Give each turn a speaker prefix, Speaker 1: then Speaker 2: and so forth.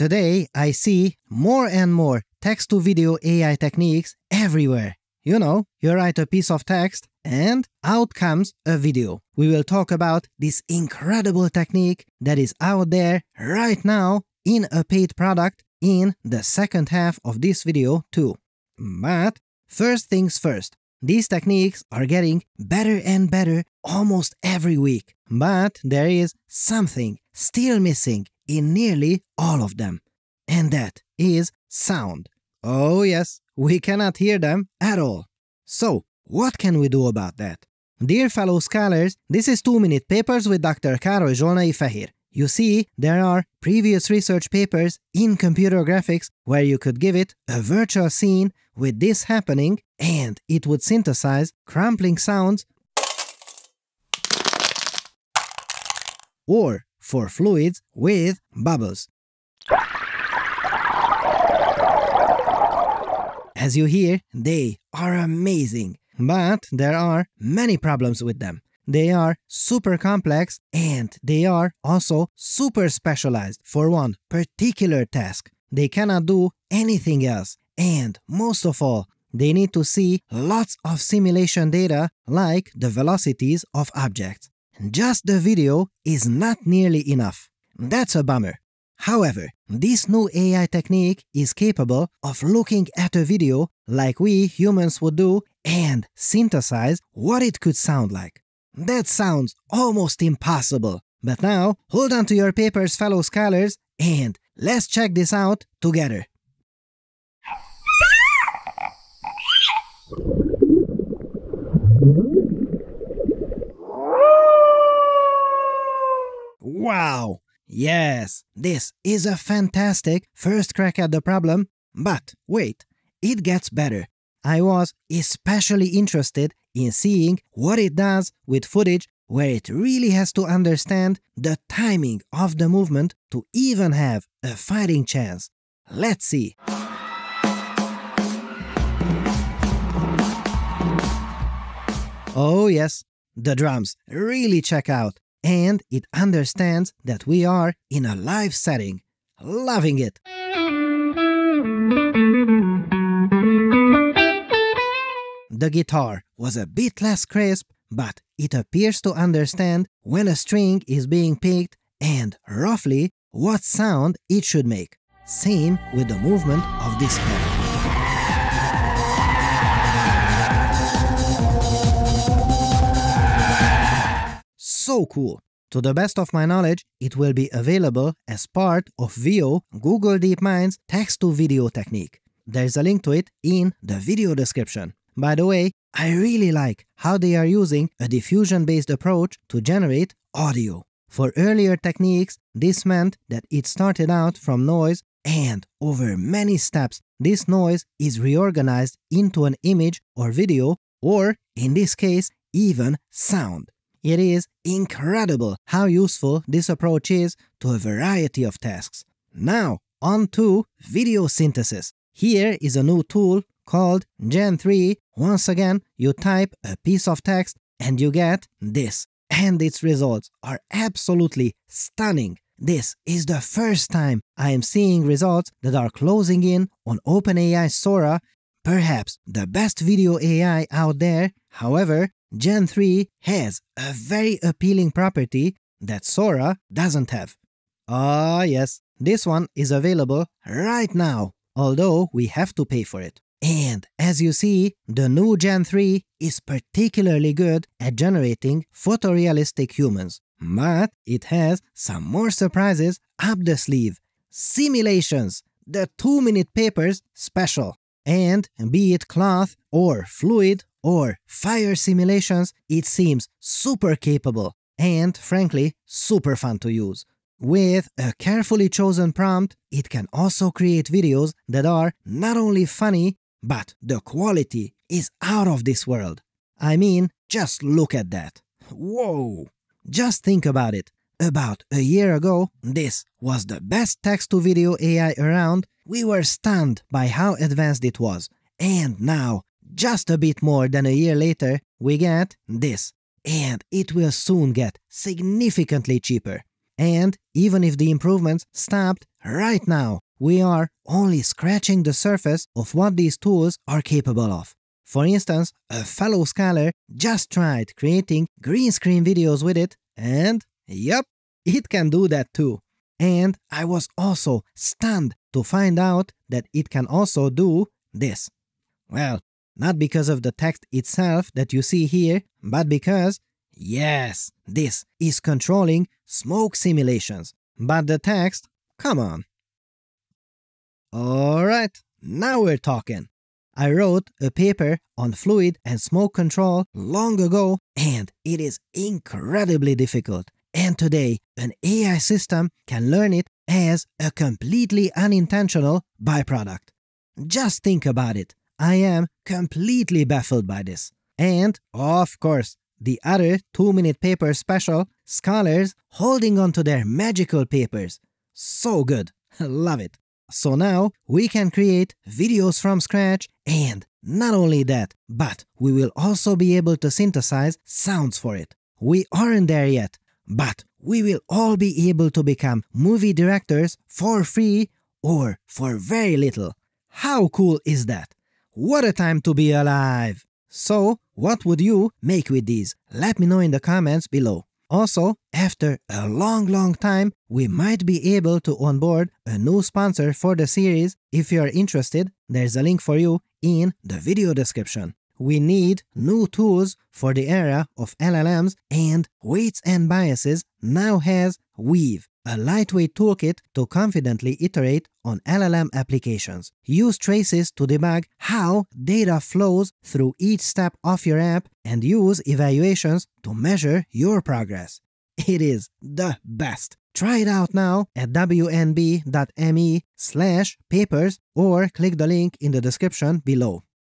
Speaker 1: Today, I see more and more text to video AI techniques everywhere. You know, you write a piece of text and out comes a video. We will talk about this incredible technique that is out there right now in a paid product in the second half of this video too. But first things first, these techniques are getting better and better almost every week. But there is something still missing in nearly all of them. And that is sound. Oh yes, we cannot hear them at all. So, what can we do about that? Dear fellow scholars, this is 2 Minute Papers with Dr. Károly Zsolnai Fehér. You see, there are previous research papers in computer graphics where you could give it a virtual scene with this happening and it would synthesize crumpling sounds or for fluids with bubbles. As you hear, they are amazing, but there are many problems with them. They are super complex and they are also super specialized for one particular task. They cannot do anything else. And most of all, they need to see lots of simulation data like the velocities of objects. Just the video is not nearly enough. That's a bummer. However, this new AI technique is capable of looking at a video like we humans would do and synthesize what it could sound like. That sounds almost impossible. But now, hold on to your papers, fellow scholars, and let's check this out together. Wow! Yes, this is a fantastic first crack at the problem, but wait, it gets better. I was especially interested in seeing what it does with footage where it really has to understand the timing of the movement to even have a fighting chance. Let's see. Oh yes, the drums really check out and it understands that we are in a live setting. Loving it! The guitar was a bit less crisp, but it appears to understand when a string is being picked and roughly what sound it should make. Same with the movement of this pedal. So cool. To the best of my knowledge, it will be available as part of Veo Google DeepMind's text-to-video technique. There's a link to it in the video description. By the way, I really like how they are using a diffusion-based approach to generate audio. For earlier techniques, this meant that it started out from noise and over many steps, this noise is reorganized into an image or video, or in this case, even sound. It is incredible how useful this approach is to a variety of tasks. Now, on to video synthesis. Here is a new tool called Gen 3. Once again, you type a piece of text and you get this. And its results are absolutely stunning. This is the first time I am seeing results that are closing in on OpenAI Sora, perhaps the best video AI out there. However, Gen 3 has a very appealing property that Sora doesn't have. Ah yes, this one is available right now, although we have to pay for it. And as you see, the new Gen 3 is particularly good at generating photorealistic humans. But it has some more surprises up the sleeve. Simulations, the 2 minute papers special. And be it cloth or fluid or fire simulations, it seems super capable and, frankly, super fun to use. With a carefully chosen prompt, it can also create videos that are not only funny, but the quality is out of this world. I mean, just look at that. Whoa! Just think about it. About a year ago, this was the best text to video AI around. We were stunned by how advanced it was. And now, just a bit more than a year later, we get this. And it will soon get significantly cheaper. And even if the improvements stopped right now, we are only scratching the surface of what these tools are capable of. For instance, a fellow scholar just tried creating green screen videos with it, and yep, it can do that too. And I was also stunned to find out that it can also do this. Well, not because of the text itself that you see here, but because, yes, this is controlling smoke simulations. But the text, come on. Alright, now we're talking. I wrote a paper on fluid and smoke control long ago, and it is incredibly difficult. And today, an AI system can learn it as a completely unintentional byproduct. Just think about it. I am completely baffled by this. And, of course, the other 2 minute paper special, scholars holding on to their magical papers. So good. Love it. So now we can create videos from scratch and not only that, but we will also be able to synthesize sounds for it. We aren't there yet, but we will all be able to become movie directors for free or for very little. How cool is that? What a time to be alive! So, what would you make with these? Let me know in the comments below. Also, after a long, long time, we might be able to onboard a new sponsor for the series. If you are interested, there's a link for you in the video description. We need new tools for the era of LLMs and Weights and Biases now has Weave, a lightweight toolkit to confidently iterate on LLM applications. Use traces to debug how data flows through each step of your app and use evaluations to measure your progress. It is the best. Try it out now at wandb.me slash papers or click the link in the description below.